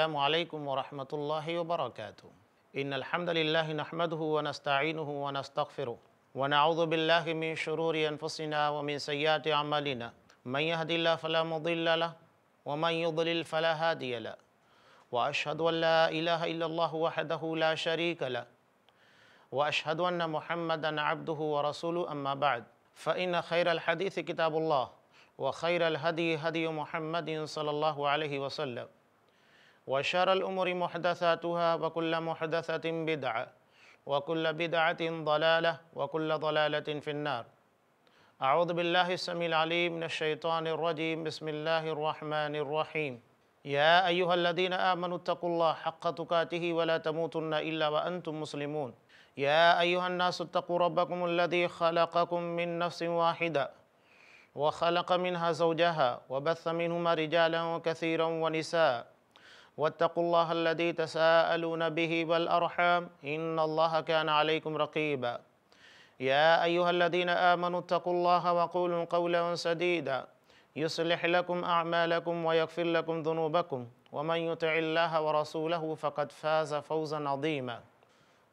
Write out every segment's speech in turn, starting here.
السلام عليكم ورحمة الله وبركاته. إن الحمد لله نحمده ونستعينه ونستغفره ونعوذ بالله من شرور أنفسنا ومن سيئات أعمالنا. من يهد الله فلا مضل له ومن يضلل فلا هادي له. وأشهد أن لا إله إلا الله وحده لا شريك له. وأشهد أن محمدا عبده ورسوله أما بعد. فإن خير الحديث كتاب الله وخير الهدي هدي محمد صلى الله عليه وسلم. وشر الأمور محدثاتها وكل محدثة بدعة وكل بدعة ضلالة وكل ضلالة في النار. أعوذ بالله السميع العليم من الشيطان الرجيم. بسم الله الرحمن الرحيم. يا أيها الذين آمنوا اتقوا الله حق تقاته ولا تموتن إلا وأنتم مسلمون. يا أيها الناس اتقوا ربكم الذي خلقكم من نفس واحدة وخلق منها زوجها وبث منهما رجالا كثيرا ونساء واتقوا الله الذي تساءلون به والأرحام إن الله كان عليكم رقيبا. يا أيها الذين آمنوا اتقوا الله وقولوا قولا سديدا. يصلح لكم أعمالكم ويغفر لكم ذنوبكم. ومن يطع الله ورسوله فقد فاز فوزا عظيما.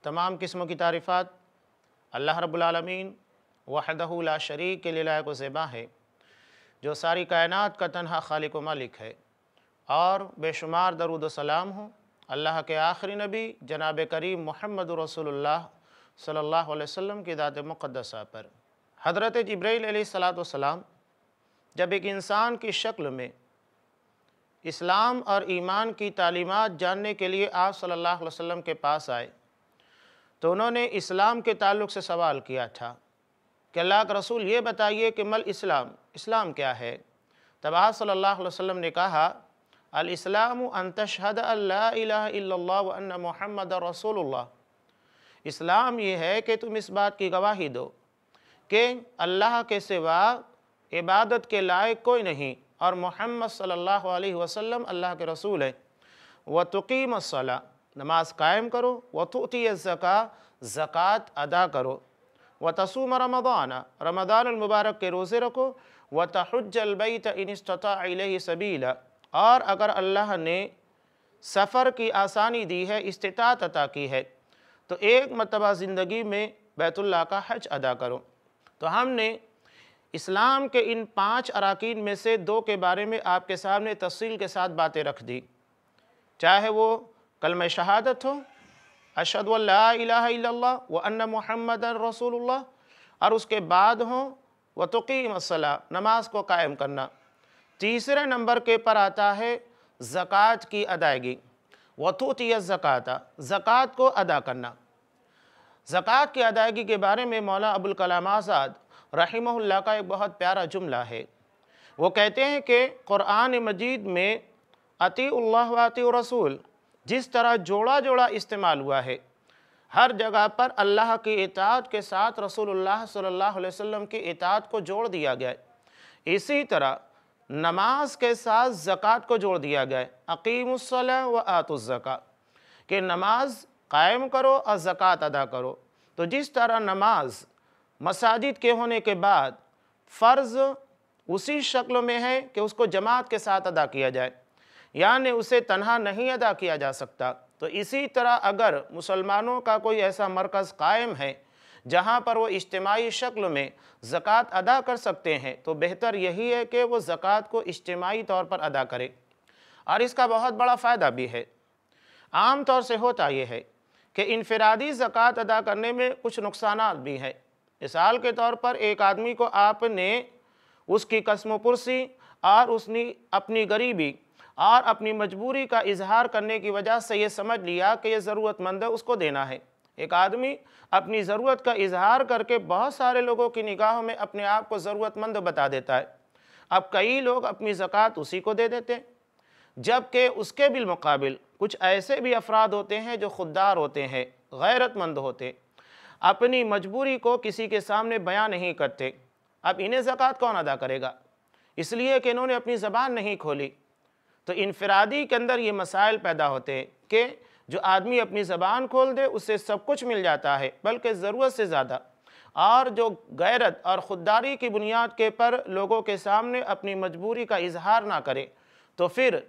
تمام قسموں کی تعریفات اللہ رب العالمین وحدہ لا شریک کے لائق و زیبا ہے، جو ساری کائنات کا تنہا خالق و مالک ہے۔ اور بے شمار درود و سلام ہوں۔ اللہ کے آخری نبی جناب کریم محمد رسول اللہ صلی اللہ علیہ وسلم کی ذات مقدسہ پر۔ حضرت جبرائیل علیہ السلام جب ایک انسان کی شکل میں اسلام اور ایمان کی تعلیمات جاننے کے لیے آپ صلی اللہ علیہ وسلم کے پاس آئے تو انہوں نے اسلام کے تعلق سے سوال کیا تھا کہ اللہ کا رسول یہ بتائیے کہ مل اسلام اسلام کیا ہے؟ تب آپ صلی اللہ علیہ وسلم نے کہا الاسلام ان تشہد اللہ الہ الا اللہ وان محمد رسول اللہ۔ اسلام یہ ہے کہ تم اس بات کی گواہی دو کہ اللہ کے سوا عبادت کے لائق کوئی نہیں اور محمد صلی اللہ علیہ وسلم اللہ کے رسول ہے وَتُقِيمَ الصَّلَاةِ، نماز قائم کرو۔ وَتُؤْتِيَ الزَّكَاةِ زکوٰۃ ادا کرو۔ وَتَصُومَ رَمَضَانَ، رمضان المبارک کے روزے رکھو۔ وَتَحُجَّ الْبَيْتَ إِنِ اسْتَطَاعَ إِلَيْهِ سَبِيلًا اور اگر اللہ نے سفر کی آسانی دی ہے، استطاعت عطا کی ہے، تو ایک مرتبہ زندگی میں بیت اللہ کا حج ادا کرو۔ تو ہم نے اسلام کے ان پانچ اراکین میں سے دو کے بارے میں آپ کے سامنے تفصیل کے ساتھ باتیں رکھ دی۔ چاہے وہ کلمہ شہادت ہو، اشہد اللہ الہ الا اللہ وان محمد رسول اللہ، اور اس کے بعد ہوں، وتقیم الصلاة، نماز کو قائم کرنا۔ تیسرے نمبر کے پر آتا ہے زکوٰۃ کی ادائیگی۔ وتوتی الزکاة زکوٰۃ کو ادا کرنا۔ زکوٰۃ کی ادائیگی کے بارے میں مولا ابوالکلام آزاد رحمہ اللہ کا ایک بہت پیارا جملہ ہے۔ وہ کہتے ہیں کہ قرآن مجید میں عطی اللہ و عطی رسول جس طرح جوڑا جوڑا استعمال ہوا ہے، ہر جگہ پر اللہ کی اطاعت کے ساتھ رسول اللہ صلی اللہ علیہ وسلم کی اطاعت کو جوڑ دیا گیا ہے۔ اسی طرح نماز کے ساتھ زکوٰۃ کو جوڑ دیا گیا ہے۔ عقیم الصلاح و آت الزکا کہ نماز قائم کرو اور زکوٰۃ ادا کرو۔ تو جس طرح نماز مساجد کے ہونے کے بعد فرض اسی شکل میں ہے کہ اس کو جماعت کے ساتھ ادا کیا جائے یعنی اسے تنہا نہیں ادا کیا جا سکتا۔ تو اسی طرح اگر مسلمانوں کا کوئی ایسا مرکز قائم ہے جہاں پر وہ اجتماعی شکل میں زکوٰۃ ادا کر سکتے ہیں، تو بہتر یہی ہے کہ وہ زکوٰۃ کو اجتماعی طور پر ادا کرے۔ اور اس کا بہت بڑا فائدہ بھی ہے۔ عام طور سے ہوتا یہ ہے کہ انفرادی زکوٰۃ ادا کرنے میں کچھ نقصانات بھی ہیں۔ مثال کے طور پر ایک آدمی کو آپ نے اس کی قسم و پرسی اور اس نے اپنی غریبی اور اپنی مجبوری کا اظہار کرنے کی وجہ سے یہ سمجھ لیا کہ یہ ضرورت مند ہے اس کو دینا ہے۔ ایک آدمی اپنی ضرورت کا اظہار کر کے بہت سارے لوگوں کی نگاہوں میں اپنے آپ کو ضرورت مند بتا دیتا ہے۔ اب کئی لوگ اپنی زکوٰۃ اسی کو دے دیتے ہیں، جبکہ اس کے بالمقابل کچھ ایسے بھی افراد ہوتے ہیں جو خوددار ہوتے ہیں غیرت مند ہوتے اپنی مجبوری کو کسی کے سامنے بیان نہیں کرتے۔ اب انہیں زکوٰۃ کون ادا کرے گا؟ اس لیے کہ انہوں نے اپنی زبان نہیں کھولی۔ تو انفرادی کے اندر یہ مسائل پیدا ہوتے ہیں کہ جو آدمی اپنی زبان کھول دے اس سے سب کچھ مل جاتا ہے، بلکہ ضرورت سے زیادہ۔ اور جو غیرت اور خودداری کی بنیاد کے پر لوگوں کے سامنے اپنی مجبوری کا اظہار نہ کرے، تو پھر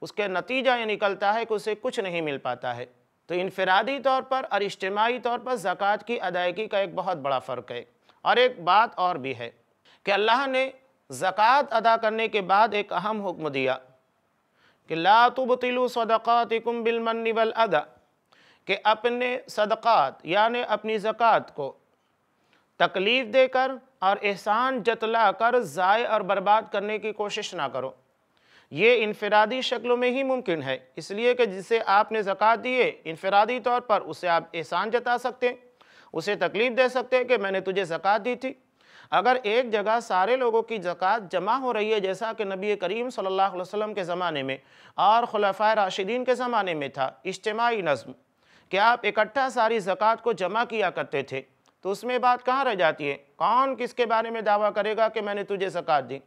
اس کے نتیجہ یہ نکلتا ہے کہ اسے کچھ نہیں مل پاتا ہے۔ تو انفرادی طور پر اور اجتماعی طور پر زکوٰۃ کی ادائیگی کا ایک بہت بڑا فرق ہے۔ اور ایک بات اور بھی ہے کہ اللہ نے زکوٰۃ ادا کرنے کے بعد ایک اہم حکم دیا۔ کہ لا تبطلوا صدقاتکم بالمن والادا کہ اپنے صدقات یعنی اپنی زکوٰۃ کو تکلیف دے کر اور احسان جتلا کر، ضائع اور برباد کرنے کی کوشش نہ کرو۔ یہ انفرادی شکلوں میں ہی ممکن ہے، اس لیے کہ جسے آپ نے زکوٰۃ دیے، انفرادی طور پر اسے آپ احسان جتا سکتے ہیں اسے تکلیف دے سکتے ہیں کہ میں نے تجھے زکوٰۃ دی تھی۔ اگر ایک جگہ سارے لوگوں کی زکوٰۃ جمع ہو رہی ہے، جیسا کہ نبی کریم صلی اللہ علیہ وسلم کے زمانے میں اور خلفۂ راشدین کے زمانے میں تھا، اجتماعی نظم، کہ آپ اکٹھا ساری زکوٰۃ کو جمع کیا کرتے تھے، تو اس میں بات کہاں رہ جاتی ہے؟ کون کس کے بارے میں دعویٰ کرے گا کہ میں نے تجھے زکوٰۃ دی؟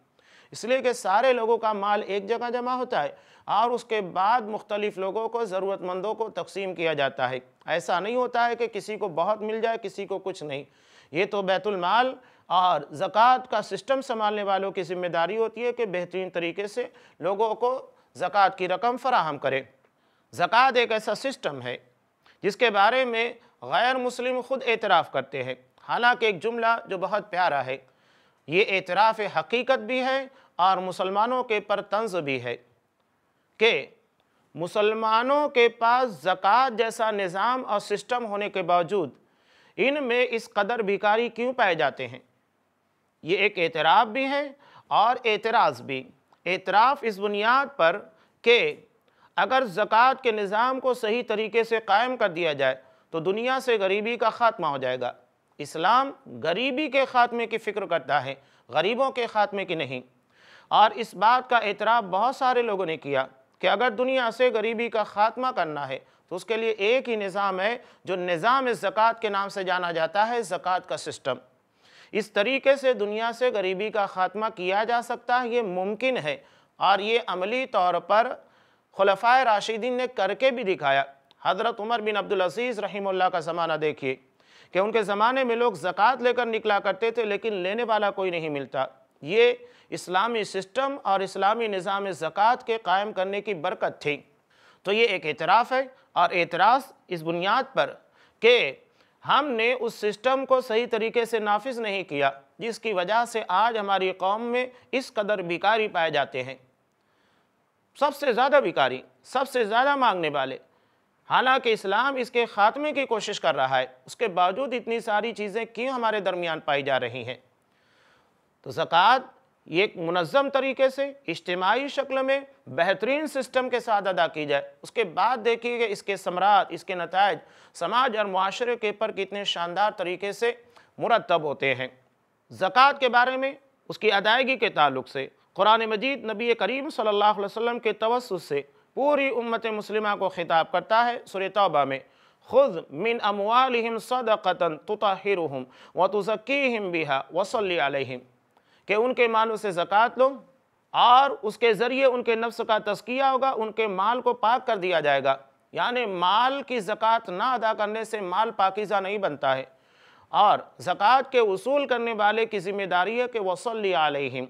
اس لیے کہ سارے لوگوں کا مال ایک جگہ جمع ہوتا ہے اور اس کے بعد مختلف لوگوں کو، ضرورت مندوں کو تقسیم کیا جاتا ہے۔ ایسا نہیں ہوتا ہے کہ کسی کو بہت مل جائے، کسی کو کچھ نہیں۔ یہ تو بیت المال اور زکوٰۃ کا سسٹم سنبھالنے والوں کی ذمہ داری ہوتی ہے کہ بہترین طریقے سے لوگوں کو زکوٰۃ کی رقم فراہم کرے زکوٰۃ ایک ایسا سسٹم ہے جس کے بارے میں غیر مسلم خود اعتراف کرتے ہیں۔ حالانکہ ایک جملہ جو بہت پیارا ہے، یہ اعتراف حقیقت بھی ہے اور مسلمانوں کے پر طنز بھی ہے کہ مسلمانوں کے پاس زکوٰۃ جیسا نظام اور سسٹم ہونے کے باوجود ان میں اس قدر بھیکاری کیوں پائے جاتے ہیں؟ یہ ایک اعتراف بھی ہے اور اعتراض بھی۔ اعتراف اس بنیاد پر کہ اگر زکوٰۃ کے نظام کو صحیح طریقے سے قائم کر دیا جائے تو دنیا سے غریبی کا خاتمہ ہو جائے گا۔ اسلام غریبی کے خاتمے کی فکر کرتا ہے، غریبوں کے خاتمے کی نہیں۔ اور اس بات کا اعتراف بہت سارے لوگوں نے کیا کہ اگر دنیا سے غریبی کا خاتمہ کرنا ہے تو اس کے لیے ایک ہی نظام ہے جو نظام زکوٰۃ کے نام سے جانا جاتا ہے، زکوٰۃ کا سسٹم۔ اس طریقے سے دنیا سے غریبی کا خاتمہ کیا جا سکتا ہے، یہ ممکن ہے۔ اور یہ عملی طور پر خلفۂ راشدین نے کر کے بھی دکھایا۔ حضرت عمر بن عبدالعزیز رحم اللہ کا زمانہ دیکھیے کہ ان کے زمانے میں لوگ زکوٰۃ لے کر نکلا کرتے تھے، لیکن لینے والا کوئی نہیں ملتا۔ یہ اسلامی سسٹم اور اسلامی نظام زکوٰۃ کے قائم کرنے کی برکت تھی۔ تو یہ ایک اعتراف ہے اور اعتراض اس بنیاد پر کہ ہم نے اس سسٹم کو صحیح طریقے سے نافذ نہیں کیا، جس کی وجہ سے آج ہماری قوم میں اس قدر بیکاری پائے جاتے ہیں۔ سب سے زیادہ بیکاری سب سے زیادہ مانگنے والے۔ حالانکہ اسلام اس کے خاتمے کی کوشش کر رہا ہے۔ اس کے باوجود اتنی ساری چیزیں کیوں ہمارے درمیان پائی جا رہی ہیں؟ تو زکوٰۃ یہ ایک منظم طریقے سے اجتماعی شکل میں بہترین سسٹم کے ساتھ ادا کی جائے۔ اس کے بعد دیکھیے کہ اس کے ثمرات، اس کے نتائج سماج اور معاشرے کے پر کتنے شاندار طریقے سے مرتب ہوتے ہیں۔ زکوٰۃ کے بارے میں، اس کی ادائیگی کے تعلق سے، قرآن مجید نبی کریم صلی اللہ علیہ وسلم کے توسط سے پوری امت مسلمہ کو خطاب کرتا ہے سورہ توبہ میں۔ خذ من اموالہم صدقتا تطہرہم وتزکیہم بہا وصلی علیہم۔ کہ ان کے مالوں سے زکاة لو اور اس کے ذریعے ان کے نفس کا تذکیہ ہوگا، ان کے مال کو پاک کر دیا جائے گا۔ یعنی مال کی زکاة نہ ادا کرنے سے مال پاکیزہ نہیں بنتا ہے۔ اور زکاة کے وصول کرنے والے کی ذمہ داری ہے کہ وصلی علیہم۔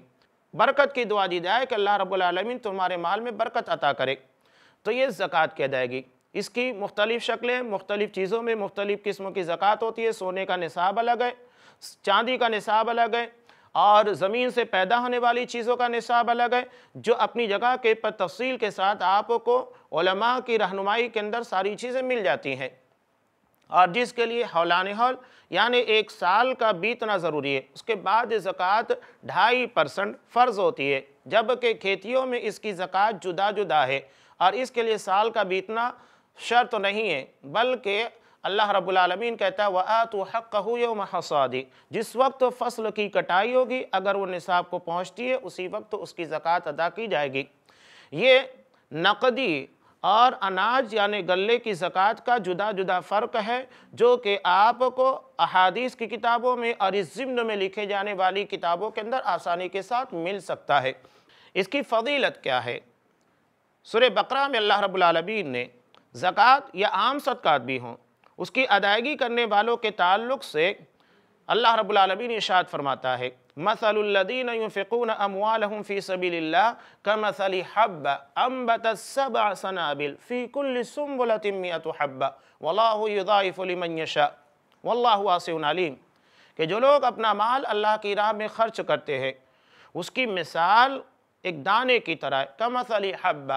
برکت کی دعا دی جائے کہ اللہ رب العالمین تمہارے مال میں برکت عطا کرے۔ تو یہ زکوٰۃ کی ادائیگی۔ اس کی مختلف شکلیں، مختلف چیزوں میں مختلف قسموں کی زکوٰۃ ہوتی ہے۔ سونے کا نصاب الگ ہے، چاندی کا نصاب الگ ہے اور زمین سے پیدا ہونے والی چیزوں کا نصاب الگ ہے، جو اپنی جگہ کے پر تفصیل کے ساتھ آپ کو علماء کی رہنمائی کے اندر ساری چیزیں مل جاتی ہیں۔ اور جس کے لیے حولان حول یعنی ایک سال کا بیتنا ضروری ہے۔ اس کے بعد زکوٰۃ ڈھائی پرسنٹ فرض ہوتی ہے، جبکہ کھیتیوں میں اس کی زکوٰۃ جدا جدا ہے۔ اور اس کے لیے سال کا بیتنا شرط نہیں ہے، بلکہ اللہ رب العالمین کہتا ہے، وَآتُوا حَقَّهُ يَوْمَ حَصَادِ جس وقت فصل کی کٹائی ہوگی، اگر وہ نصاب کو پہنچتی ہے، اسی وقت اس کی زکوٰۃ ادا کی جائے گی۔ یہ نقدی اور اناج یعنی گلے کی زکوٰۃ کا جدا جدا فرق ہے، جو کہ آپ کو احادیث کی کتابوں میں اور اس ضمن میں لکھے جانے والی کتابوں کے اندر آسانی کے ساتھ مل سکتا ہے۔ اس کی فضیلت کیا ہے؟ سورہ بقرہ میں اللہ رب العالمین نے زکوٰۃ یا عام صدقات بھی ہوں۔ اس کی ادائیگی کرنے والوں کے تعلق سے اللہ رب العالمین ارشاد فرماتا ہے، مثل الذین ينفقون اموالهم فی سبیل اللہ کمثل حب انبت السبع سنابل فی کل سنبلت مئت حب واللہ یضائف لمن یشاء واللہ واسع علیم کہ جو لوگ اپنا مال اللہ کی راہ میں خرچ کرتے ہیں، اس کی مثال ایک دانے کی طرح ہے کمثل حب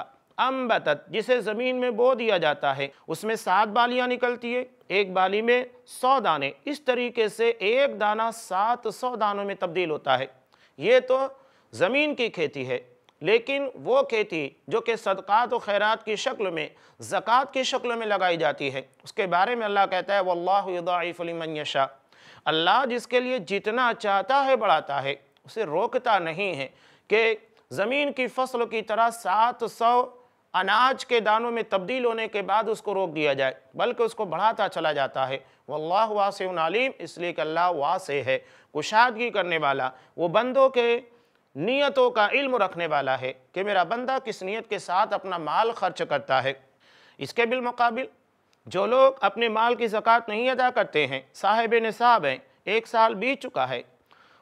انبتت، جسے زمین میں بو دیا جاتا ہے، اس میں سات بالیاں نکلتی ہے ایک بالی میں سو دانے، اس طریقے سے ایک دانہ سات سو دانوں میں تبدیل ہوتا ہے۔ یہ تو زمین کی کھیتی ہے، لیکن وہ کھیتی جو کہ صدقات و خیرات کی شکل میں، زکوٰۃ کی شکل میں لگائی جاتی ہے۔ اس کے بارے میں اللہ کہتا ہے، واللہ یضاعف لمن یشاء اللہ جس کے لیے جتنا چاہتا ہے، بڑھاتا ہے۔ اسے روکتا نہیں ہے کہ زمین کی فصل کی طرح سات سو اناج کے دانوں میں تبدیل ہونے کے بعد اس کو روک دیا جائے، بلکہ اس کو بڑھاتا چلا جاتا ہے۔ واللہ واسع علیم، اس لیے کہ اللہ واسع ہے، کشادگی کرنے والا، وہ بندوں کے نیتوں کا علم رکھنے والا ہے کہ میرا بندہ کس نیت کے ساتھ اپنا مال خرچ کرتا ہے۔ اس کے بالمقابل، جو لوگ اپنے مال کی زکوٰۃ نہیں ادا کرتے ہیں، صاحب نصاب ہیں، ایک سال بیت چکا ہے۔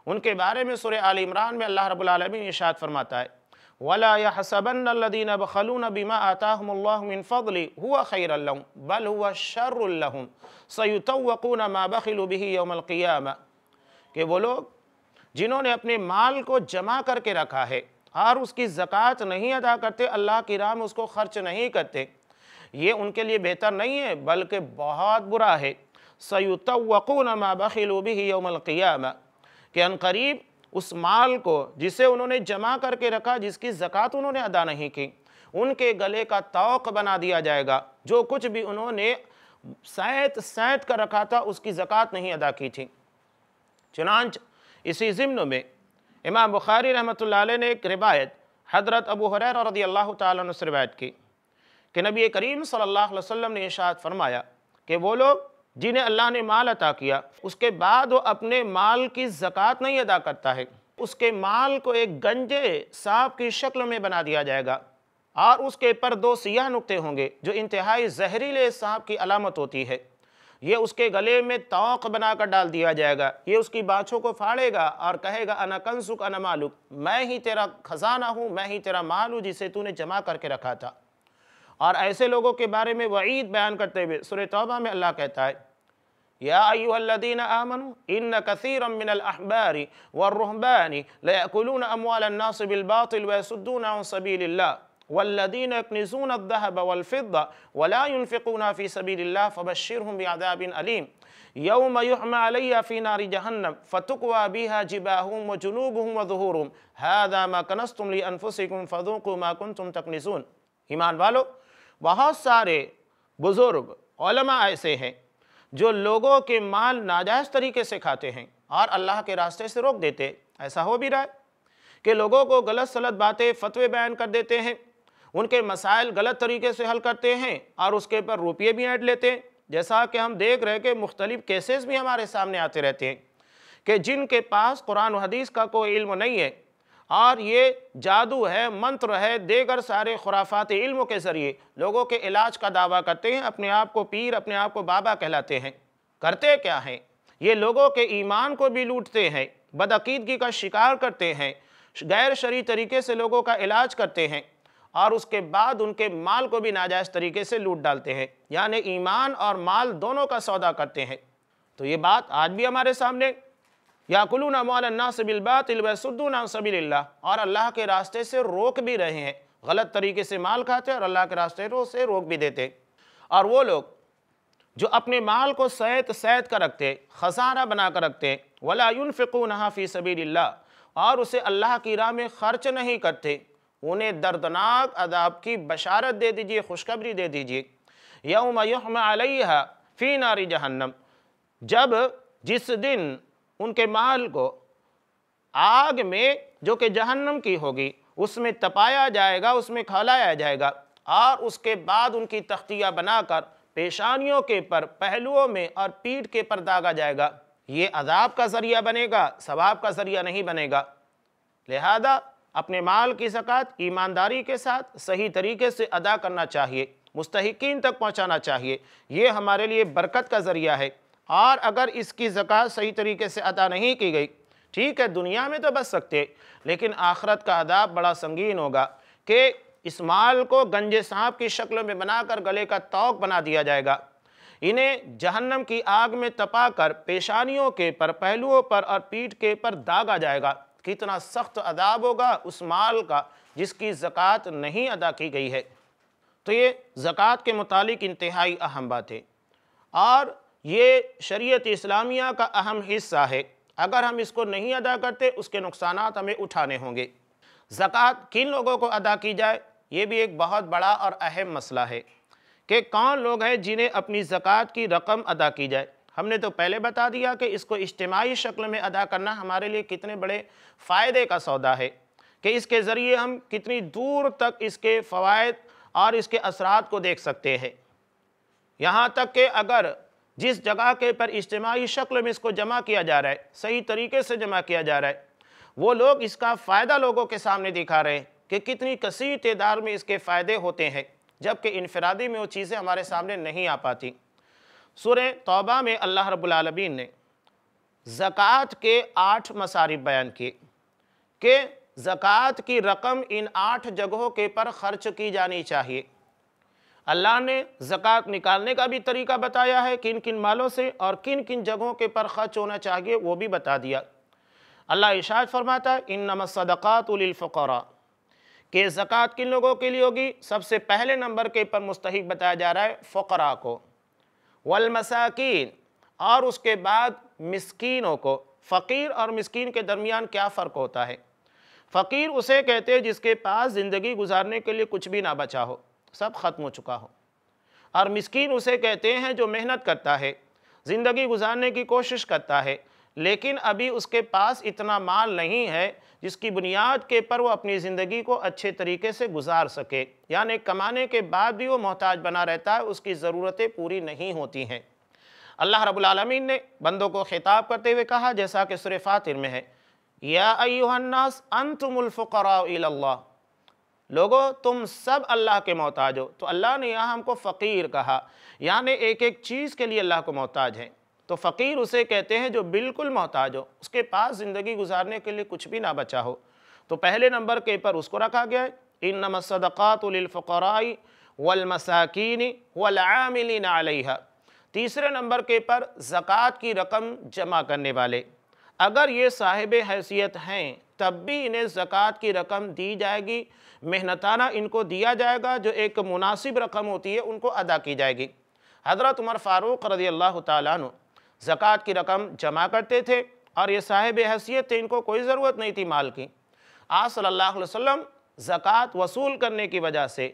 ان کے بارے میں سورہ آل عمران میں اللہ رب العالمین ارشاد فرماتا ہے۔ وَلَا يَحْسَبَنَّ الَّذِينَ بَخَلُونَ بِمَا آتَاهُمُ اللَّهُ مِنْ فَضْلِ هُوَ خَيْرًا لَهُمْ، بَلْ هُوَ شَرٌ لَهُمْ. سَيُتَوَّقُونَ مَا بَخِلُوا بِهِ يَوْمَ الْقِيَامَةِ. کہ وہ لوگ جنہوں نے اپنے مال کو جمع کر کے رکھا ہے اور اس کی زکوٰۃ نہیں ادا کرتے، اللہ کی راہ میں اس کو خرچ نہیں کرتے، یہ ان کے لیے بہتر نہیں ہے، بلکہ بہت برا ہے. سَيُتَوَّقُونَ مَا بَخِلُوا بِهِ يَوْمَ الْقِيَامَةِ کہ ان قریب اس مال کو جسے انہوں نے جمع کر کے رکھا، جس کی زکوٰۃ انہوں نے ادا نہیں کی، ان کے گلے کا توق بنا دیا جائے گا۔ جو کچھ بھی انہوں نے سیت سیت کر رکھا تھا، اس کی زکوٰۃ نہیں ادا کی تھی۔ چنانچہ اسی ضمن میں امام بخاری رحمۃ اللہ علیہ نے ایک روایت حضرت ابو حریر رضی اللہ تعالیٰ عنہ سے روایت کی کہ نبی کریم صلی اللہ علیہ وسلم نے ارشاد فرمایا کہ وہ لوگ جنہیں اللہ نے مال عطا کیا، اس کے بعد وہ اپنے مال کی زکوٰۃ نہیں ادا کرتا ہے۔ اس کے مال کو ایک گنجے سانپ کی شکل میں بنا دیا جائے گا۔ اور اس کے پر دو سیاہ نقطے ہوں گے، جو انتہائی زہریلے سانپ کی علامت ہوتی ہے۔ یہ اس کے گلے میں توق بنا کر ڈال دیا جائے گا۔ یہ اس کی بانچوں کو پھاڑے گا اور کہے گا، انا کنسک انا مالک، میں ہی تیرا خزانہ ہوں، میں ہی تیرا مال ہوں جسے تو نے جمع کر کے رکھا تھا۔ اور ایسے لوگوں کے بارے میں وعید بیان کرتے ہوئے سورہ توبہ میں اللہ کہتا ہے، یا ایوہ الذین آمنوا ان کثیرا من الاحبار والرہبان لیأکلون اموال الناس بالباطل ویسدون عن سبیل اللہ والذین اکنزون الذهب والفضة ولا ينفقون في سبيل الله فبشرهم بعذاب أليم يوم يحمى عليها في نار جهنم فتقوى بها جباههم وجنوبهم وظهورهم هذا ما كنستم لأنفسكم فذوقوا ما كنتم تكنزون ایمان والو بہت سارے بزرگ علماء ایسے ہیں جو لوگوں کے مال ناجائز طریقے سے کھاتے ہیں اور اللہ کے راستے سے روک دیتے ایسا ہو بھی رہا ہے کہ لوگوں کو غلط سلط باتیں، فتوے بیان کر دیتے ہیں، ان کے مسائل غلط طریقے سے حل کرتے ہیں اور اس کے پر روپیے بھی ایڈ لیتے ہیں۔ جیسا کہ ہم دیکھ رہے کہ مختلف کیسز بھی ہمارے سامنے آتے رہتے ہیں کہ جن کے پاس قرآن و حدیث کا کوئی علم نہیں ہے۔ اور یہ جادو ہے، منتر ہے، دیگر سارے خرافات علموں کے ذریعے۔ لوگوں کے علاج کا دعویٰ کرتے ہیں، اپنے آپ کو پیر، اپنے آپ کو بابا کہلاتے ہیں۔ کرتے کیا ہیں؟ یہ لوگوں کے ایمان کو بھی لوٹتے ہیں، بدعقیدگی کا شکار کرتے ہیں، غیر شرعی طریقے سے لوگوں کا علاج کرتے ہیں اور اس کے بعد ان کے مال کو بھی ناجائز طریقے سے لوٹ ڈالتے ہیں۔ یعنی ایمان اور مال دونوں کا سودا کرتے ہیں۔ تو یہ بات آج بھی ہمارے سامنے یاکلون اموال الناس بالباطل ویسدون عن سبیل اللہ۔ اور اللہ کے راستے سے روک بھی رہے ہیں۔ غلط طریقے سے مال کھاتے اور اللہ کے راستے سے روک بھی دیتے اور وہ لوگ جو اپنے مال کو سیت سیت کر رکھتے خزانہ بنا کر رکھتے ولا ينفقونها فی سبیل اللہ۔ اور اسے اللہ کی راہ میں خرچ نہیں کرتے۔ انہیں دردناک عذاب کی بشارت دے دیجیے، خوشخبری دے دیجیے۔ یوم یحم علیہ فی نار جہنم۔ جب جس دن ان کے مال کو آگ میں جو کہ جہنم کی ہوگی، اس میں تپایا جائے گا، اس میں کھولایا جائے گا۔ اور اس کے بعد ان کی تختیہ بنا کر پیشانیوں کے پر، پہلوؤں میں اور پیٹ کے پر داغا جائے گا۔ یہ عذاب کا ذریعہ بنے گا، ثواب کا ذریعہ نہیں بنے گا۔ لہذا اپنے مال کی زکوٰۃ ایمانداری کے ساتھ صحیح طریقے سے ادا کرنا چاہیے، مستحقین تک پہنچانا چاہیے۔ یہ ہمارے لیے برکت کا ذریعہ ہے۔ اور اگر اس کی زکوٰۃ صحیح طریقے سے ادا نہیں کی گئی، ٹھیک ہے، دنیا میں تو بچ سکتے، لیکن آخرت کا عذاب بڑا سنگین ہوگا کہ اس مال کو گنج سانپ کی شکل میں بنا کر گلے کا توق بنا دیا جائے گا۔ انہیں جہنم کی آگ میں تپا کر پیشانیوں کے پر، پہلوؤں پر اور پیٹ کے پر داغا جائے گا۔ کتنا سخت عذاب ہوگا اس مال کا جس کی زکوٰۃ نہیں ادا کی گئی ہے۔ تو یہ زکوٰۃ کے متعلق انتہائی اہم بات ہے اور یہ شریعت اسلامیہ کا اہم حصہ ہے۔ اگر ہم اس کو نہیں ادا کرتے، اس کے نقصانات ہمیں اٹھانے ہوں گے۔ زکوٰۃ کن لوگوں کو ادا کی جائے؟ یہ بھی ایک بہت بڑا اور اہم مسئلہ ہے کہ کون لوگ ہیں جنہیں اپنی زکوٰۃ کی رقم ادا کی جائے۔ ہم نے تو پہلے بتا دیا کہ اس کو اجتماعی شکل میں ادا کرنا ہمارے لیے کتنے بڑے فائدے کا سودا ہے کہ اس کے ذریعے ہم کتنی دور تک اس کے فوائد اور اس کے اثرات کو دیکھ سکتے ہیں۔ یہاں تک کہ اگر جس جگہ کے پر اجتماعی شکل میں اس کو جمع کیا جا رہا ہے، صحیح طریقے سے جمع کیا جا رہا ہے۔ وہ لوگ اس کا فائدہ لوگوں کے سامنے دکھا رہے ہیں کہ کتنی کثیر تعداد میں اس کے فائدے ہوتے ہیں، جبکہ انفرادی میں وہ چیزیں ہمارے سامنے نہیں آ پاتی۔ سورہ توبہ میں اللہ رب العالمین نے زکوٰۃ کے آٹھ مصارف بیان کیے کہ زکوٰۃ کی رقم ان آٹھ جگہوں کے پر خرچ کی جانی چاہیے۔ اللہ نے زکوٰۃ نکالنے کا بھی طریقہ بتایا ہے، کن کن مالوں سے اور کن کن جگہوں کے پر خرچ ہونا چاہیے وہ بھی بتا دیا۔ اللہ اشاعت فرماتا ہے، انما الصدقات للفقراء۔ کہ زکوٰۃ کن لوگوں کے لیے ہوگی؟ سب سے پہلے نمبر کے پر مستحق بتایا جا رہا ہے فقراء کو۔ والمساکین اور اس کے بعد مسکینوں کو۔ فقیر اور مسکین کے درمیان کیا فرق ہوتا ہے؟ فقیر اسے کہتے ہیں جس کے پاس زندگی گزارنے کے لیے کچھ بھی نہ بچا ہو۔ سب ختم ہو چکا ہو۔ اور مسکین اسے کہتے ہیں جو محنت کرتا ہے، زندگی گزارنے کی کوشش کرتا ہے، لیکن ابھی اس کے پاس اتنا مال نہیں ہے جس کی بنیاد کے پر وہ اپنی زندگی کو اچھے طریقے سے گزار سکے۔ یعنی کمانے کے بعد بھی وہ محتاج بنا رہتا ہے، اس کی ضرورتیں پوری نہیں ہوتی ہیں۔ اللہ رب العالمین نے بندوں کو خطاب کرتے ہوئے کہا، جیسا کہ سورہ فاتر میں ہے، یا ایوہ الناس انتم الفقراء الاللہ لوگو، تم سب اللہ کے محتاج ہو۔ تو اللہ نے یہاں ہم کو فقیر کہا۔ یعنی ایک ایک چیز کے لیے اللہ کو محتاج ہیں۔ تو فقیر اسے کہتے ہیں جو بالکل محتاج ہو۔ اس کے پاس زندگی گزارنے کے لیے کچھ بھی نہ بچا ہو۔ تو پہلے نمبر کے پر اس کو رکھا گیا ہے۔ انما الصدقات للفقراء والمساکین والعاملین علیہ تیسرے نمبر کے پر زکوٰۃ کی رقم جمع کرنے والے۔ اگر یہ صاحب حیثیت ہیں تب بھی انہیں زکوٰۃ کی رقم دی جائے گی۔ محنتانہ ان کو دیا جائے گا، جو ایک مناسب رقم ہوتی ہے، ان کو ادا کی جائے گی۔ حضرت عمر فاروق رضی اللہ تعالیٰ عنہ زکوٰۃ کی رقم جمع کرتے تھے اور یہ صاحب حیثیت تھے، ان کو کوئی ضرورت نہیں تھی مال کی۔ آج صلی اللہ علیہ وسلم زکوٰۃ وصول کرنے کی وجہ سے،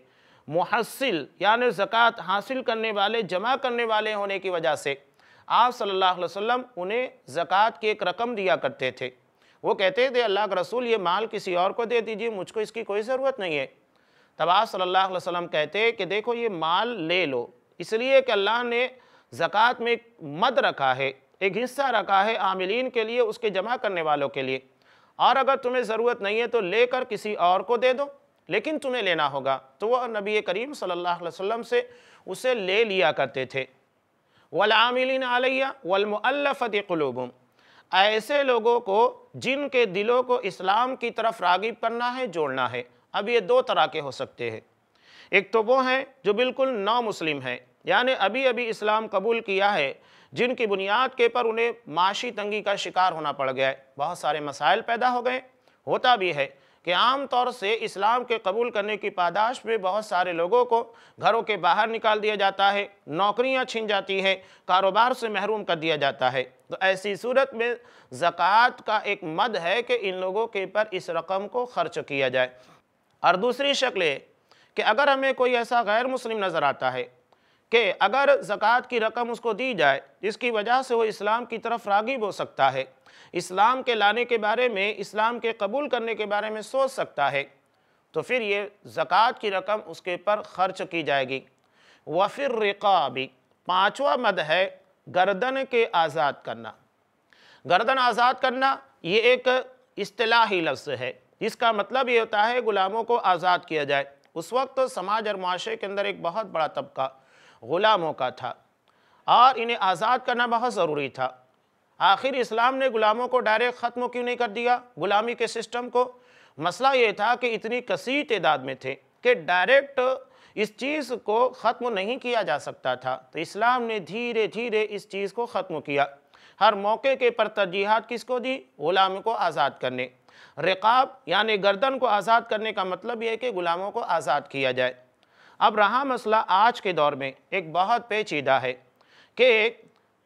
محصل یعنی زکوٰۃ حاصل کرنے والے، جمع کرنے والے ہونے کی وجہ سے، آپ صلی اللہ علیہ وسلم انہیں زکوٰۃ کی ایک رقم دیا کرتے تھے۔ وہ کہتے تھے اللہ کا رسول، یہ مال کسی اور کو دے دیجیے، مجھ کو اس کی کوئی ضرورت نہیں ہے. تب آپ صلی اللہ علیہ وسلم کہتے کہ دیکھو، یہ مال لے لو، اس لیے کہ اللہ نے زکوٰۃ میں ایک مد رکھا ہے، ایک حصہ رکھا ہے عاملین کے لیے، اس کے جمع کرنے والوں کے لیے۔ اور اگر تمہیں ضرورت نہیں ہے تو لے کر کسی اور کو دے دو، لیکن تمہیں لینا ہوگا۔ تو وہ نبی کریم صلی اللہ علیہ وسلم سے اسے لے لیا کرتے تھے۔ والعاملین علیہ والمؤلفت قلوبم ایسے لوگوں کو جن کے دلوں کو اسلام کی طرف راغب کرنا ہے، جوڑنا ہے۔ اب یہ دو طرح کے ہو سکتے ہیں۔ ایک تو وہ ہیں جو بالکل نو مسلم ہیں یعنی ابھی ابھی اسلام قبول کیا ہے، جن کی بنیاد کے پر انہیں معاشی تنگی کا شکار ہونا پڑ گیا ہے۔ بہت سارے مسائل پیدا ہو گئے۔ ہوتا بھی ہے کہ عام طور سے اسلام کے قبول کرنے کی پاداش میں بہت سارے لوگوں کو گھروں کے باہر نکال دیا جاتا ہے، نوکریاں چھن جاتی ہیں، کاروبار سے محروم کر دیا جاتا ہے۔ تو ایسی صورت میں زکوٰۃ کا ایک مد ہے کہ ان لوگوں کے پر اس رقم کو خرچ کیا جائے۔ اور دوسری شکل ہے کہ اگر ہمیں کوئی ایسا غیر مسلم نظر آتا ہے کہ اگر زکوٰۃ کی رقم اس کو دی جائے، جس کی وجہ سے وہ اسلام کی طرف راغب ہو سکتا ہے، اسلام کے لانے کے بارے میں، اسلام کے قبول کرنے کے بارے میں سوچ سکتا ہے، تو پھر یہ زکوٰۃ کی رقم اس کے پر خرچ کی جائے گی۔ وفر رقابی پانچواں مد ہے گردن کے آزاد کرنا۔ گردن آزاد کرنا یہ ایک اصطلاحی لفظ ہے، جس کا مطلب یہ ہوتا ہے غلاموں کو آزاد کیا جائے۔ اس وقت سماج اور معاشرے کے اندر ایک بہت بڑا طبقہ غلاموں کا تھا اور انہیں آزاد کرنا بہت ضروری تھا۔ آخر اسلام نے غلاموں کو ڈائریکٹ ختم کیوں نہیں کر دیا؟ غلامی کے سسٹم کو۔ مسئلہ یہ تھا کہ اتنی کثیر تعداد میں تھے کہ ڈائریکٹ اس چیز کو ختم نہیں کیا جا سکتا تھا۔ تو اسلام نے دھیرے دھیرے اس چیز کو ختم کیا۔ ہر موقع کے پر ترجیحات کس کو دی؟ غلام کو آزاد کرنے۔ رقاب یعنی گردن کو آزاد کرنے کا مطلب یہ ہے کہ غلاموں کو آزاد کیا جائے۔ اب رہا مسئلہ آج کے دور میں ایک بہت پیچیدہ ہے کہ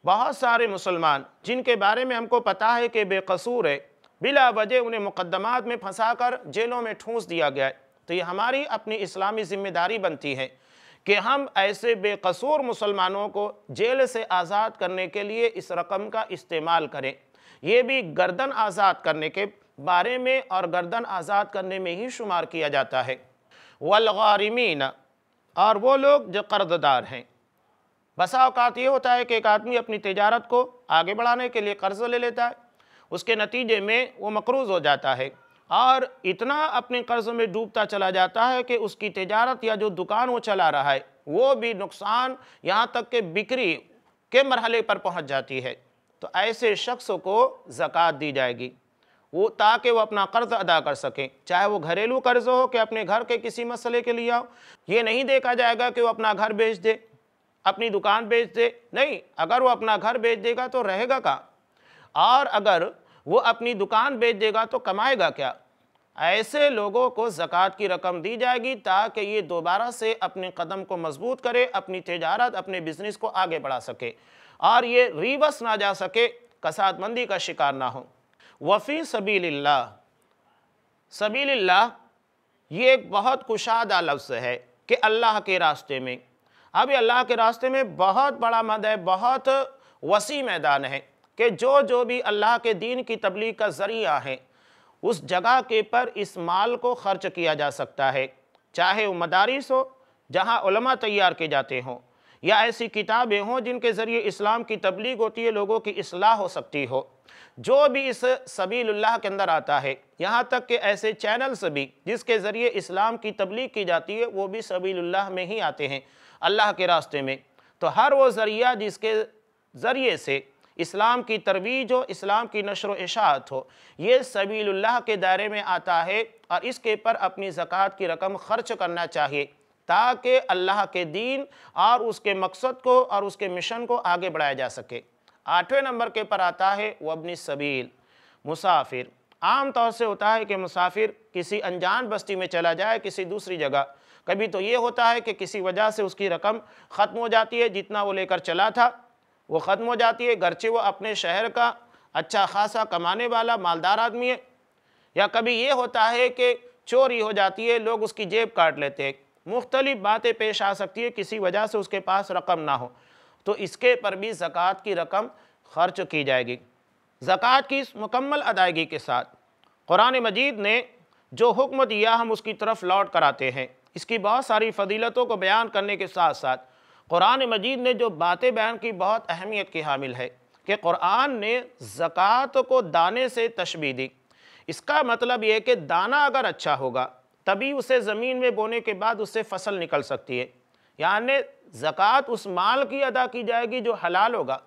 بہت سارے مسلمان جن کے بارے میں ہم کو پتا ہے کہ بے قصور ہے، بلا وجہ انہیں مقدمات میں پھنسا کر جیلوں میں ٹھونس دیا گیا ہے۔ تو یہ ہماری اپنی اسلامی ذمہ داری بنتی ہے کہ ہم ایسے بے قصور مسلمانوں کو جیل سے آزاد کرنے کے لیے اس رقم کا استعمال کریں۔ یہ بھی گردن آزاد کرنے کے بارے میں اور گردن آزاد کرنے میں ہی شمار کیا جاتا ہے۔ والغارمین، اور وہ لوگ جو قرضدار ہیں۔ بسا اوقات یہ ہوتا ہے کہ ایک آدمی اپنی تجارت کو آگے بڑھانے کے لیے قرض لے لیتا ہے، اس کے نتیجے میں وہ مقروض ہو جاتا ہے۔ اور اتنا اپنے قرض میں ڈوبتا چلا جاتا ہے کہ اس کی تجارت یا جو دکان وہ چلا رہا ہے، وہ بھی نقصان یہاں تک کہ بکری کے مرحلے پر پہنچ جاتی ہے۔ تو ایسے شخص کو زکوٰۃ دی جائے گی۔ وہ تاکہ وہ اپنا قرض ادا کر سکیں۔ چاہے وہ گھریلو قرض ہو کہ اپنے گھر کے کسی مسئلے کے لیے آؤ یہ نہیں دیکھا جائے گا کہ وہ اپنا گھر بیچ دے، اپنی دکان بیچ دے۔ نہیں، اگر وہ اپنا گھر بیچ دے گا تو رہے گا کہاں؟ اور اگر وہ اپنی دکان بیچ دے گا تو کمائے گا کیا؟ ایسے لوگوں کو زکوٰۃ کی رقم دی جائے گی تاکہ یہ دوبارہ سے اپنے قدم کو مضبوط کرے، اپنی تجارت، اپنے بزنس کو آگے بڑھا سکے اور یہ ریوس نہ جا سکے، کساد مندی کا شکار نہ ہو وفی سبیل اللہ سبیل اللہ یہ ایک بہت کشادہ لفظ ہے کہ اللہ کے راستے میں۔ اب یہ اللہ کے راستے میں بہت بڑا مد ہے، بہت وسیع میدان ہے۔ کہ جو جو بھی اللہ کے دین کی تبلیغ کا ذریعہ ہے، اس جگہ کے پر اس مال کو خرچ کیا جا سکتا ہے۔ چاہے وہ مدارس ہو، جہاں علماء تیار کے جاتے ہوں، یا ایسی کتابیں ہوں جن کے ذریعے اسلام کی تبلیغ ہوتی ہے، لوگوں کی اصلاح ہو سکتی ہو۔ جو بھی اس سبیل اللہ کے اندر آتا ہے، یہاں تک کہ ایسے چینلز بھی جس کے ذریعے اسلام کی تبلیغ کی جاتی ہے، وہ بھی سبیل اللہ میں ہی آتے ہیں، اللہ کے راستے میں۔ تو ہر وہ ذریعہ جس کے ذریعے سے اسلام کی ترویج ہو، اسلام کی نشر و اشاعت ہو۔ یہ سبیل اللہ کے دائرے میں آتا ہے اور اس کے پر اپنی زکوٰۃ کی رقم خرچ کرنا چاہیے تاکہ اللہ کے دین اور اس کے مقصد کو اور اس کے مشن کو آگے بڑھایا جا سکے۔ آٹھویں نمبر کے پر آتا ہے، وابن سبیل مسافر۔ عام طور سے ہوتا ہے کہ مسافر کسی انجان بستی میں چلا جائے کسی دوسری جگہ۔ کبھی تو یہ ہوتا ہے کہ کسی وجہ سے اس کی رقم ختم ہو جاتی ہے، جتنا وہ لے کر چلا تھا۔ وہ ختم ہو جاتی ہے، گرچہ وہ اپنے شہر کا اچھا خاصا کمانے والا مالدار آدمی ہے۔ یا کبھی یہ ہوتا ہے کہ چوری ہو جاتی ہے، لوگ اس کی جیب کاٹ لیتے ہیں۔ مختلف باتیں پیش آ سکتی ہے کسی وجہ سے اس کے پاس رقم نہ ہو۔ تو اس کے پر بھی زکوٰۃ کی رقم خرچ کی جائے گی۔ زکوٰۃ کی اس مکمل ادائیگی کے ساتھ قرآن مجید نے جو حکم دیا، ہم اس کی طرف لوٹ کر آتے ہیں۔ اس کی بہت ساری فضیلتوں کو بیان کرنے کے ساتھ ساتھ قرآن مجید نے جو باتیں بیان کی بہت اہمیت کی حامل ہے کہ قرآن نے زکوٰۃ کو دانے سے تشبیح دی۔ اس کا مطلب یہ کہ دانہ اگر اچھا ہوگا، تبھی اسے زمین میں بونے کے بعد اس سے فصل نکل سکتی ہے۔ یعنی زکوٰۃ اس مال کی ادا کی جائے گی جو حلال ہوگا۔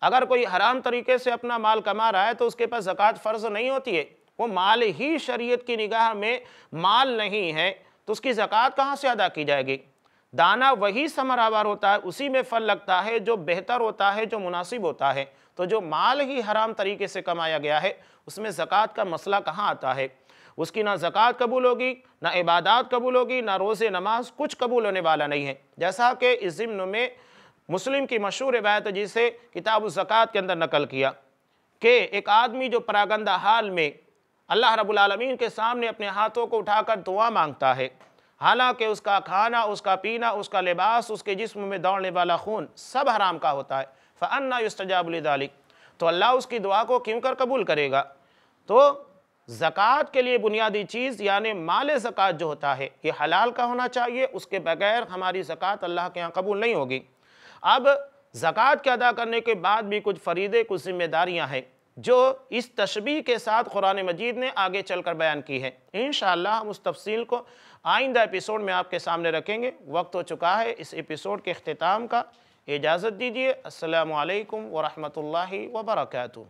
اگر کوئی حرام طریقے سے اپنا مال کما رہا ہے تو اس کے پاس زکوٰۃ فرض نہیں ہوتی ہے۔ وہ مال ہی شریعت کی نگاہ میں مال نہیں ہے، تو اس کی زکوٰۃ کہاں سے ادا کی جائے گی؟ دانہ وہی ثمر آوار ہوتا ہے، اسی میں پھل لگتا ہے جو بہتر ہوتا ہے، جو مناسب ہوتا ہے۔ تو جو مال ہی حرام طریقے سے کمایا گیا ہے، اس میں زکوٰۃ کا مسئلہ کہاں آتا ہے؟ اس کی نہ زکوٰۃ قبول ہوگی، نہ عبادات قبول ہوگی، نہ روز نماز، کچھ قبول ہونے والا نہیں ہے۔ جیسا کہ اس ضمن میں مسلم کی مشہور روایت جسے کتاب الزکوٰۃ کے اندر نقل کیا کہ ایک آدمی جو پراگندہ حال میں اللہ رب العالمین کے سامنے اپنے ہاتھوں کو اٹھا کر دعا مانگتا ہے۔ حالانکہ اس کا کھانا، اس کا پینا، اس کا لباس، اس کے جسم میں دوڑنے والا خون سب حرام کا ہوتا ہے۔ فَأَنَّا يُسْتَجَابُ لِذَالِكَ تو اللہ اس کی دعا کو کیوں کر قبول کرے گا؟ تو زکوٰۃ کے لیے بنیادی چیز یعنی مال زکوٰۃ جو ہوتا ہے، یہ حلال کا ہونا چاہیے، اس کے بغیر ہماری زکوٰۃ اللہ کے ہاں قبول نہیں ہوگی۔ اب زکوٰۃ کے ادا کرنے کے بعد بھی کچھ فریدے، کچھ ذمہ داریاں ہیں، جو اس تشبیح کے ساتھ قرآن مجید نے آگے چل کر بیان کی ہے انشاءاللہ ہم اس تفصیل کو آئندہ اپیسوڈ میں آپ کے سامنے رکھیں گے۔ وقت ہو چکا ہے، اس اپیسوڈ کے اختتام کا۔ اجازت دیجیے السلام علیکم ورحمۃ اللہ وبرکاتہ۔